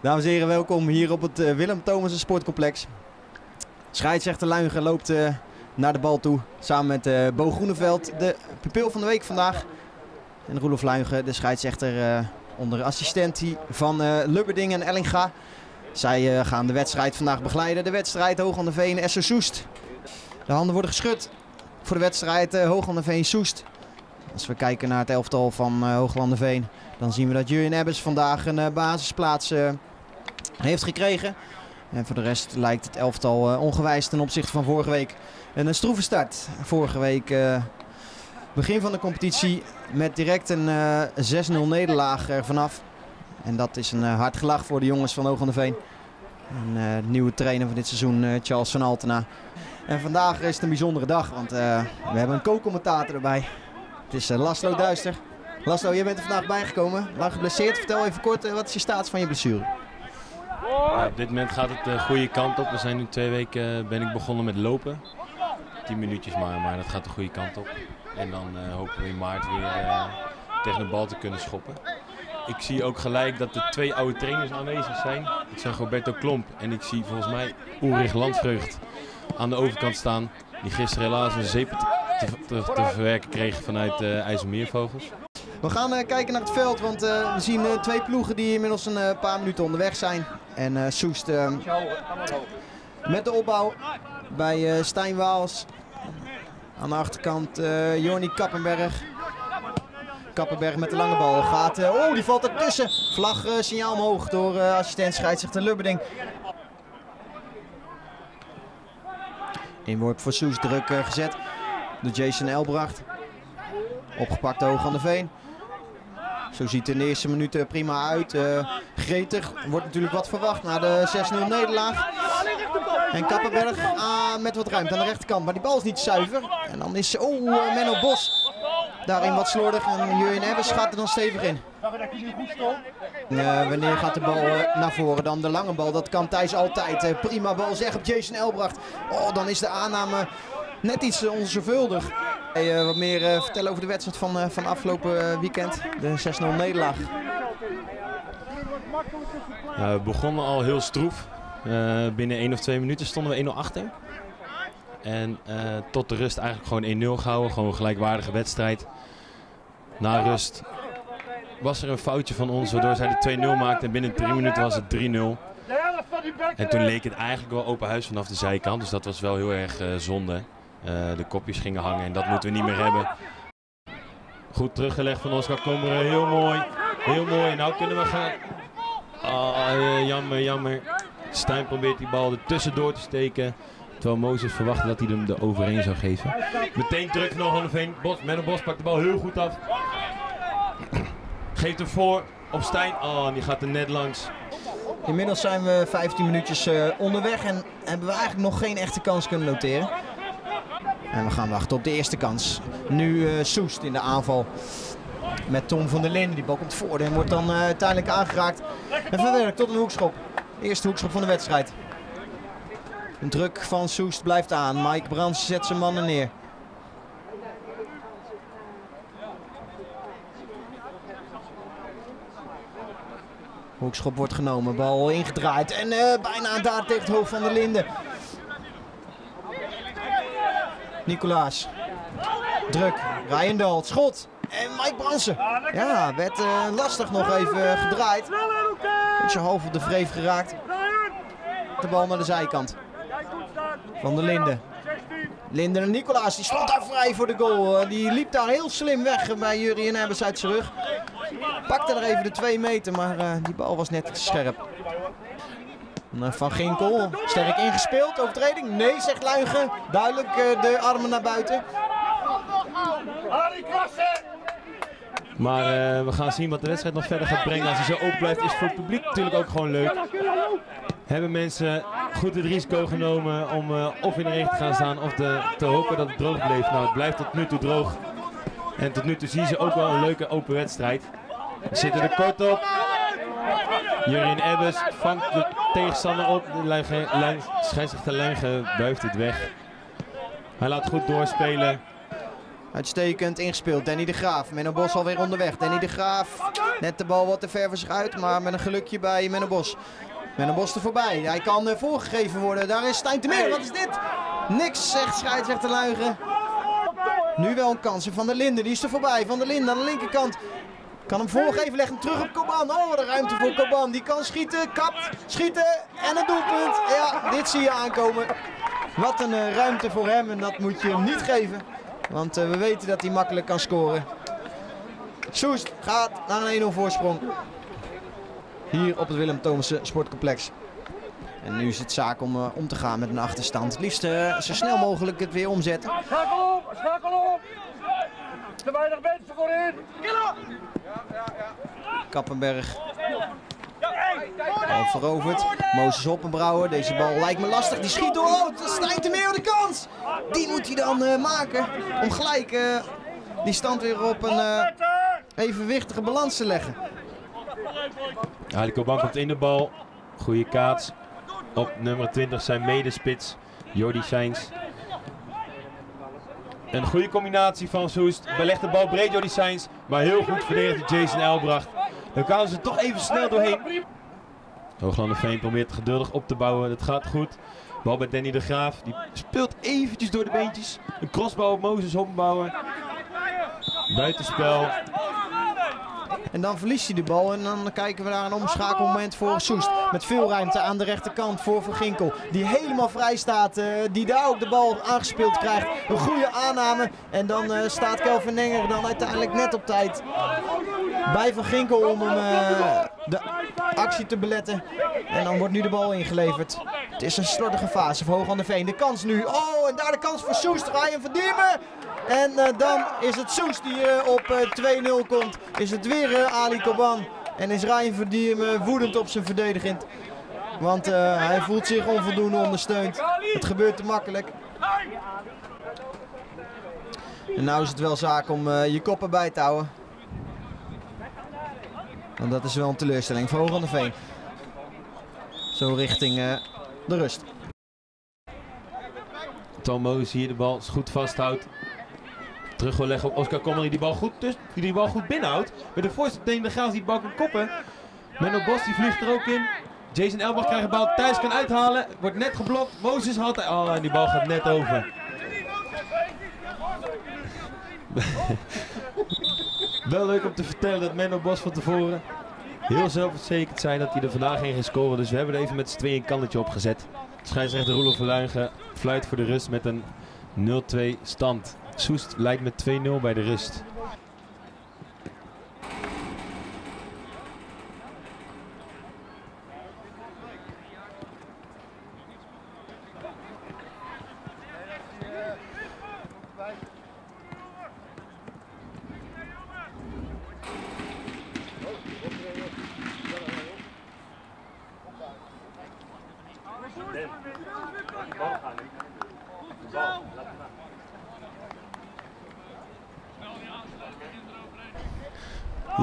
Dames en heren, welkom hier op het uh, Willem Thomas Sportcomplex. Scheidsrechter Luigen loopt uh, naar de bal toe samen met uh, Bo Groeneveld, de pupil van de week vandaag. En Roelof Luigen, de scheidsrechter onder assistentie van Lubberding en Ellinga. Zij gaan de wedstrijd vandaag begeleiden. De wedstrijd Hoog aan de Veen, Essen Soest. De handen worden geschud voor de wedstrijd Hoog aan de Veen Soest. Als we kijken naar het elftal van uh, Hooglanderveen, dan zien we dat Jurjen Ebbers vandaag een uh, basisplaats uh, heeft gekregen. En voor de rest lijkt het elftal ongewijs ten opzichte van vorige week. Een stroeve start. Vorige week begin van de competitie met direct een 6-0 nederlaag er vanaf. En dat is een hard gelach voor de jongens van Hooglanderveen. Een nieuwe trainer van dit seizoen, Charles van Altena. En vandaag is het een bijzondere dag, want we hebben een co-commentator erbij. Het is uh, Laszlo Duister. Laszlo, jij bent er vandaag bijgekomen. Lang geblesseerd. Vertel even kort, uh, wat is je status van je blessure? Ja, op dit moment gaat het de uh, goede kant op. We zijn nu twee weken ben ik begonnen met lopen. 10 minuutjes maar, maar dat gaat de goede kant op. En dan hopen we in maart weer tegen de bal te kunnen schoppen. Ik zie ook gelijk dat er twee oude trainers aanwezig zijn. Ik zag Roberto Klomp en ik zie volgens mij Ulrich Landvreugd aan de overkant staan. Die gisteren helaas een zeep te, te, verwerken kregen vanuit de uh, IJsselmeervogels. We gaan uh, kijken naar het veld, want uh, we zien uh, twee ploegen die inmiddels een paar minuten onderweg zijn. En Soest met de opbouw bij Stijn Waals. Aan de achterkant Jorni Kappenberg. Kappenberg met de lange bal gaat. oh, die valt ertussen. Vlag signaal omhoog door assistent scheidsrechter Lubberding. Inworp voor Soest druk gezet door Jason Elbracht. Opgepakt hoog aan de veen. Zo ziet het in de eerste minuten prima uit. Uh, wordt natuurlijk wat verwacht na de 6-0 nederlaag. En Kappenberg ah, met wat ruimte aan de rechterkant. Maar die bal is niet zuiver. En dan is oh, Menno Bos daarin wat slordig. En Jurjen Ebbers gaat er dan stevig in. Uh, wanneer gaat de bal uh, naar voren? Dan de lange bal. Dat kan Thijs altijd. Prima bal zeg op Jason Elbracht. Oh, dan is de aanname net iets onzorgvuldig. Hey, uh, wat meer uh, vertellen over de wedstrijd van, van afgelopen weekend. De 6-0 nederlaag. we begonnen al heel stroef. binnen 1 of 2 minuten stonden we 1-0 achter. En tot de rust eigenlijk gewoon 1-0 gehouden. Gewoon een gelijkwaardige wedstrijd. Na rust was er een foutje van ons waardoor zij de 2-0 maakten. En binnen 3 minuten was het 3-0. En toen leek het eigenlijk wel open huis vanaf de zijkant. Dus dat was wel heel erg zonde. Uh, de kopjes gingen hangen en dat moeten we niet meer hebben. Goed teruggelegd van Oscar Kommeren. Heel mooi. Heel mooi. Nou kunnen we gaan. Oh, jammer, jammer. Stijn probeert die bal er tussendoor te steken. Terwijl Mozes verwachtte dat hij hem er overheen zou geven. Meteen druk nog aan de veen. Bos, een Bos pakt de bal heel goed af. Geeft hem voor op Stijn. Oh, die gaat er net langs. Inmiddels zijn we 15 minuutjes uh, onderweg en hebben we eigenlijk nog geen echte kans kunnen noteren. En we gaan wachten op de eerste kans. Nu uh, Soest in de aanval. Met Tom van der Linden. Die bal komt voor en wordt dan uh, uiteindelijk aangeraakt. En verwerkt tot een hoekschop. Eerste hoekschop van de wedstrijd. Een druk van Soest blijft aan. Mike Brands zet zijn mannen neer. Hoekschop wordt genomen, bal ingedraaid en uh, bijna daar tegen het hoofd van de Linden. Nicolaas. Druk. Rijendal. Schot. En Mike Bransen. Ja, werd uh, lastig nog even gedraaid. Beetje half op de vreef geraakt. De bal naar de zijkant. Van de Linden. Linden en Nicolaas, die stond daar vrij voor de goal. Eh, die liep daar heel slim weg bij Jurien Ebbers uit zijn rug. Pakte er even de twee meter, maar die bal was net scherp. Van Ginkel, sterk ingespeeld, overtreding. Nee, zegt Luigen. Duidelijk uh, de armen naar buiten. Maar uh, we gaan zien wat de wedstrijd nog verder gaat brengen. Als hij zo open blijft, is voor het publiek natuurlijk ook gewoon leuk. Hebben mensen goed het risico genomen om of in de regen te gaan staan of te hopen dat het droog bleef. Nou, het blijft tot nu toe droog. En tot nu toe zien ze ook wel een leuke open wedstrijd. We zitten er kort op. Jurien Ebbers vangt de tegenstander op. De scheidsrechter Lange buigt het weg. Hij laat goed doorspelen. Uitstekend ingespeeld. Danny de Graaf. Menno Bos alweer onderweg. Danny de Graaf. Net de bal wat te ver voor zich uit. Maar met een gelukje bij Menno Bos. Menno Bos er voorbij. Hij kan uh, voorgegeven worden. Daar is Stijn Meer. Wat is dit? Niks, zegt scheidsrechter Luigen. Nu wel een kans. Van der Linden. Die is er voorbij. Van der Linden aan de linkerkant. Kan hem voorgeven, legt hem terug op Koban. Oh, een ruimte voor Koban. Die kan schieten, kapt, schieten en een doelpunt. Ja, dit zie je aankomen. Wat een uh, ruimte voor hem en dat moet je hem niet geven. Want uh, we weten dat hij makkelijk kan scoren. Soest gaat naar een 1-0 voorsprong. Hier op het Willem Thomassen Sportcomplex. En nu is het zaak om uh, om te gaan met een achterstand. Het liefst zo snel mogelijk het weer omzetten. Schakel op, schakel op! Te weinig mensen voorin! Kappenberg. Veroverd. Mozes Hoppenbrouwer. Deze bal lijkt me lastig. Die schiet door. Oh, Stijn meer de kans. Die moet hij dan uh, maken. Om gelijk uh, die stand weer op een uh, evenwichtige balans te leggen. Ali Koban komt in de bal. Goede kaats. Op nummer 20 zijn medespits. Jordi Seins. Een goede combinatie van Soest. Belegt de bal breed Jordi Seins. Maar heel goed verdedigd Jason Elbracht. Dan kwamen ze toch even snel doorheen. Hooglanderveen probeert geduldig op te bouwen. Dat gaat goed. Bal bij Danny de Graaf. Die speelt eventjes door de beentjes. Een crossbal op Mozes Hoppenbouwer. Buitenspel. En dan verliest hij de bal en dan kijken we naar een omschakelmoment voor Soest. Met veel ruimte aan de rechterkant voor Van Ginkel. Die helemaal vrij staat. Uh, die daar ook de bal aangespeeld krijgt. Een goede aanname. En dan uh, staat Kelvin Enger dan uiteindelijk net op tijd bij Van Ginkel om hem uh, de actie te beletten. En dan wordt nu de bal ingeleverd. Het is een slordige fase voor Hoog aan de Veen. De kans nu. Oh, en daar de kans voor Soest. Ryan van Diemen. En uh, dan is het Soest die uh, op 2-0 komt. Is het weer Ali Koban. En is Ryan van Diemen woedend op zijn verdediging. Want hij voelt zich onvoldoende ondersteund. Het gebeurt te makkelijk. En nou is het wel zaak om je koppen bij te houden. Want dat is wel een teleurstelling voor Hoog aan de Veen. Zo richting de rust. Tomo's hier de bal goed vasthoudt. Terug wil leggen op Oscar Kommer die bal goed, die, die bal goed binnenhoudt. Met de voorste tegen de Gaas die de bal kan koppen. Menno Bos die vliegt er ook in. Jason Elbach krijgt de bal thuis kan uithalen. Wordt net geblokt. Mozes had hij. Oh, en die bal gaat net over. Wel leuk om te vertellen dat Menno Bos van tevoren heel zelfverzekerd zijn dat hij er vandaag in ging scoren. Dus we hebben er even met z'n tweeën een kannetje opgezet. Scheidsrechter Roelof Verluigen fluit voor de rust met een 0-2 stand. Soest lijkt met 2-0 bij de rust.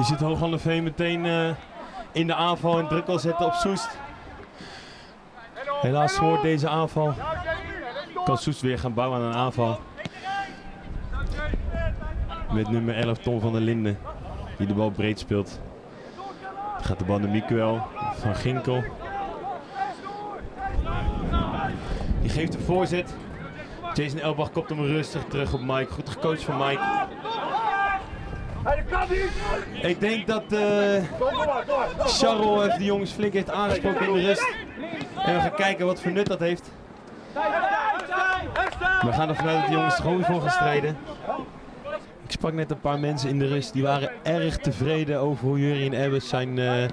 Je ziet Hoog aan de Veen meteen uh, in de aanval en druk al zetten op Soest. Helaas wordt deze aanval. Kan Soest weer gaan bouwen aan een aanval. Met nummer 11 Tom van der Linden. Die de bal breed speelt. Gaat de bal naar Mikuel van Ginkel. Die geeft de voorzet. Jason Elbach kopt hem rustig terug op Mike. Goed gecoacht van Mike. Ik denk dat uh, Charles even de jongens flink heeft aangesproken in de rust. En we gaan kijken wat voor nut dat heeft. We gaan ervan uit dat de jongens er gewoon voor gaan strijden. Ik sprak net een paar mensen in de rust. Die waren erg tevreden over hoe Jurien Ebbers zijn uh,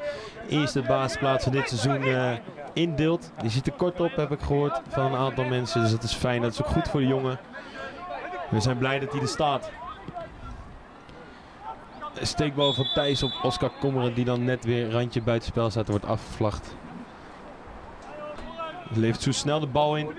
eerste basisplaats van dit seizoen uh, indeelt. Die zit er kort op, heb ik gehoord van een aantal mensen. Dus dat is fijn. Dat is ook goed voor de jongen. We zijn blij dat hij er staat. Steekbal van Thijs op Oscar Kommeren die dan net weer randje buitenspel staat wordt afgevlacht. Levert zo snel de bal in.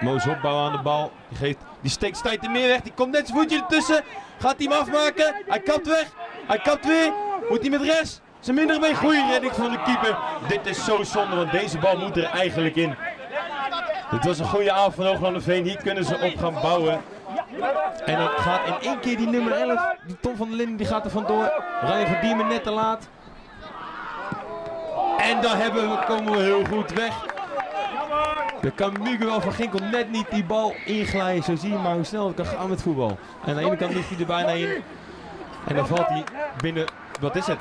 Moos opbouwen aan de bal. Die, geeft, die steekt er meer weg. Die komt net zijn voetje ertussen. Gaat hij hem afmaken? Hij kapt weg. Hij kapt weer. Moet hij met rechts? Zijn minder mee. Goede redding van de keeper. Dit is zo zonde, want deze bal moet er eigenlijk in. Dit was een goede avond van Hooglanderveen. Hier kunnen ze op gaan bouwen. En dan gaat in één keer die nummer 11, die Tom van der Linden, die gaat er vandoor. Ryan van Diemen net te laat. En dan hebben we, komen we heel goed weg. Dan kan Miguel van Ginkel net niet die bal inglijden. Zo zie je maar hoe snel het kan gaan met voetbal. En aan de ene kant ligt hij er bijna in. En dan valt hij binnen, wat is het,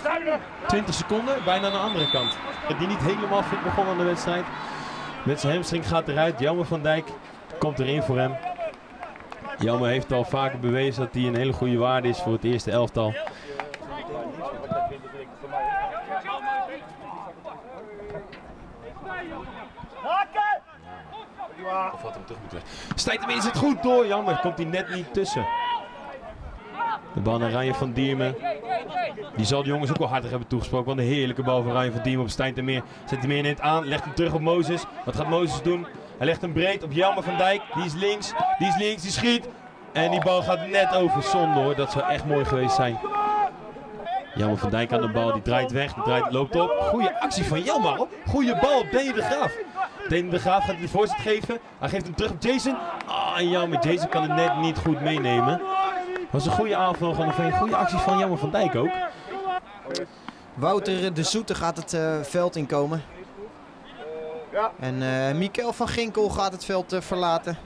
20 seconden, bijna aan de andere kant. Die niet helemaal fit begon aan de wedstrijd. Met zijn hamstring gaat eruit. Jammer van Dijk komt erin voor hem. Jammer heeft al vaker bewezen dat hij een hele goede waarde is voor het eerste elftal. Of had hem terug moeten leggen. Stijtermin is het goed door. Jammer, komt hij net niet tussen. De bal naar Ryan van Diermen. Die zal de jongens ook wel harder hebben toegesproken. Want een heerlijke bal van Ryan van Diemen op Stijn Meer. Zet hem in het aan, legt hem terug op Mozes. Wat gaat Mozes doen? Hij legt hem breed op Jelmer van Dijk. Die is links, die is links, die schiet. En die bal gaat net over zonde hoor. Dat zou echt mooi geweest zijn. Jelmer van Dijk aan de bal, die draait weg, die draait, loopt op. Goede actie van Jelmer hoor. Goede bal op de Graaf. Dene de Graaf gaat de voorzet geven. Hij geeft hem terug op Jason. Ah, en jammer. Jason kan het net niet goed meenemen. was een goede aanval van een goede actie van Jammer van Dijk ook. Wouter de Zoete gaat het uh, veld inkomen. En uh, Mikkel van Ginkel gaat het veld uh, verlaten.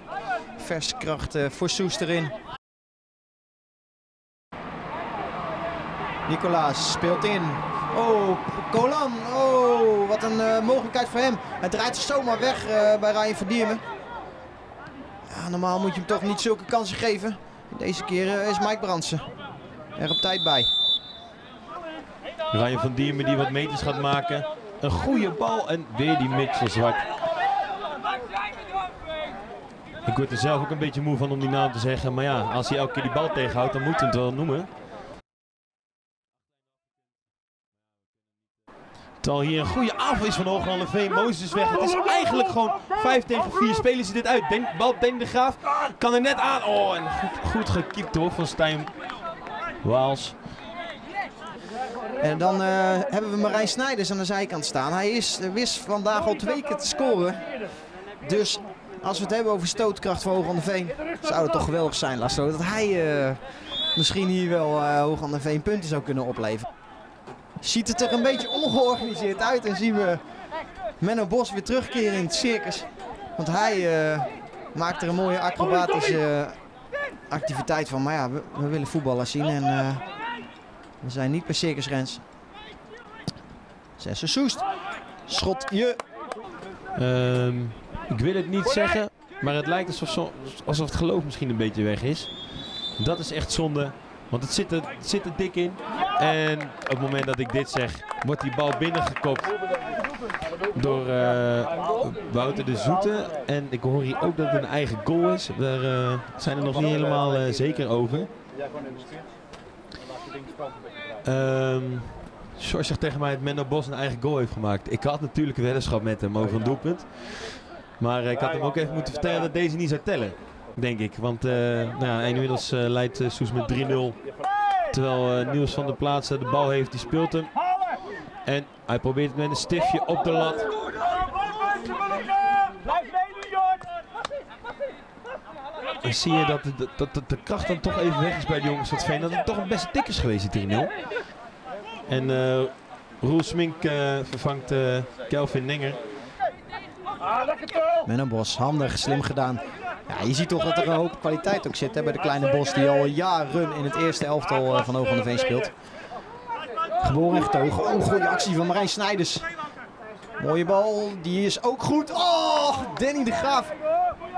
Verse kracht voor Soes erin. Nicolaas speelt in. Oh, Colan. Oh, wat een mogelijkheid voor hem. Hij draait zich zomaar weg bij Ryan Verdiermen. Ja, normaal moet je hem toch niet zulke kansen geven. Deze keer is Mike Brandsen er op tijd bij. Ryan van Diemen die wat meters gaat maken. Een goede bal en weer die Mitchell Zwart. Ik word er zelf ook een beetje moe van om die naam te zeggen. Maar ja, als hij elke keer die bal tegenhoudt, dan moet hij het wel noemen. Terwijl hier een goede aanval is van Hoogland Veen. Mozes is weg. Het is eigenlijk gewoon 5 tegen 4 spelen ze dit uit. Denk, bal Denk de Graaf kan er net aan. Oh, en goed, goed gekiept hoor van Stijn Waals. En dan uh, hebben we Marijn Snijders aan de zijkant staan. Hij is, wist vandaag al twee keer te scoren. Dus als we het hebben over stootkracht van Hoog aan de Veen, zou het toch geweldig zijn, Lasso, dat hij uh, misschien hier wel uh, Hoog aan de Veen punten zou kunnen opleveren. Ziet het er een beetje ongeorganiseerd uit en zien we Menno Bos weer terugkeren in het circus. Want hij maakt er een mooie acrobatische activiteit van. Maar ja, we, we willen voetballers zien en we zijn niet per Circus Rens. Zesse Soest. Schotje. Um, ik wil het niet zeggen, maar het lijkt alsof, alsof het geloof misschien een beetje weg is. Dat is echt zonde, want het zit er, het zit dik in. En op het moment dat ik dit zeg, wordt die bal binnengekopt door uh, Wouter de Zoete. En ik hoor hier ook dat het een eigen goal is. Daar uh, zijn er nog niet helemaal uh, zeker over. Um, George zegt tegen mij dat Menno Bos een eigen goal heeft gemaakt. Ik had natuurlijk een weddenschap met hem over een doelpunt. Maar ik had hem ook even moeten vertellen dat deze niet zou tellen. Denk ik. Want uh, nou ja, inmiddels uh, leidt uh, Soes met 3-0. Terwijl Niels van der Plaatsen de bal heeft, die speelt hem. En hij probeert het met een stiftje op de lat. Zie je dat dat, de kracht dan toch even weg is bij de jongens van Veen. Dat het toch een beste tik is geweest, die 3-0. En uh, Roel Smink uh, vervangt uh, Kelvin Nenger. Menno Bos, handig, slim gedaan. Ja, je ziet toch dat er een hoop kwaliteit ook zit hè, bij de kleine Bos die al jaren in het eerste elftal van Hoog van de Veen speelt. Geboren en getogen. Oh, goede actie van Marijn Snijders. Mooie bal, die is ook goed. Oh, Danny de Graaf.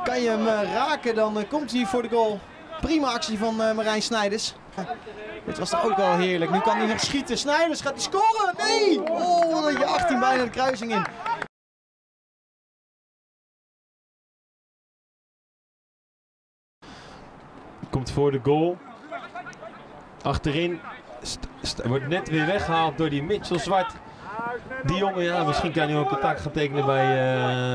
Kan je hem raken, dan komt hij voor de goal. Prima actie van Marijn Snijders. Dit was toch ook wel heerlijk. Nu kan hij nog schieten. Snijders gaat hij scoren. Nee! Oh, je 18 bijna de kruising in. Komt voor de goal. Achterin wordt net weer weggehaald door die Mitchell Zwart. Die jongen, ja, misschien kan hij ook contact gaan tekenen bij,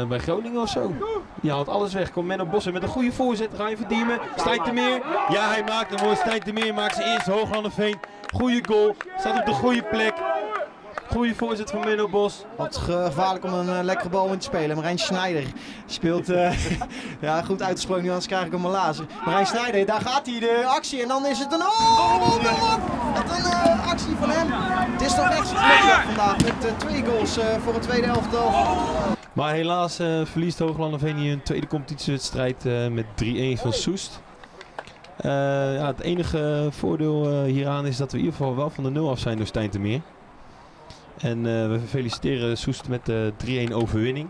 uh, bij Groningen of zo. Die haalt alles weg. Komt Menno Bossen met een goede voorzet. Ga je verdiemen. Stijn te meer. Ja, hij maakt een mooi. Stijn meer maakt zijn eerste Hooglandeveen. Goede goal. Staat op de goede plek. Goeie voorzet van Menno Bos. Wat gevaarlijk om een eh, lekkere bal in te spelen. Marijn Schneider speelt, eh, ja goed uitgesproken, nu anders krijg ik hem een lazer. Marijn Schneider, daar gaat hij, de actie. En dan is het een, oh, wat een, wat een eh, actie van hem. Het is toch echt vandaag met twee goals eh, voor het tweede elftal. Maar helaas eh, verliest Hooglanderveen een tweede competitiewedstrijd eh, met 3-1 van Soest. Eh, ja, het enige voordeel eh, hieraan is dat we in ieder geval wel van de nul af zijn door Stijn te Meer. En eh, we feliciteren Soest met de 3-1 overwinning.